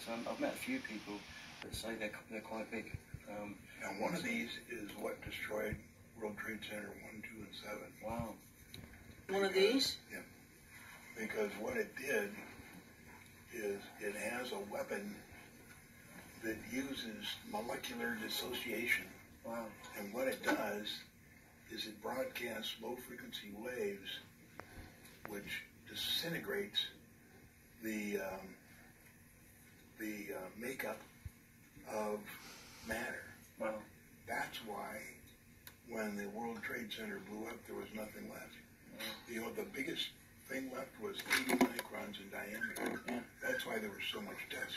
because um, I've met a few people that say they're they're quite big. Um, Now, one of these is what destroyed World Trade Center 1, 2, and 7. wow. One of these? Yeah. Because what it did is it has a weapon that uses molecular dissociation. Wow. And what it does is it broadcasts low frequency waves which disintegrates the, um, the makeup of matter. Wow. That's why when the World Trade Center blew up, there was nothing left. You know, the biggest thing left was 80 microns in diameter. Yeah. That's why there was so much dust.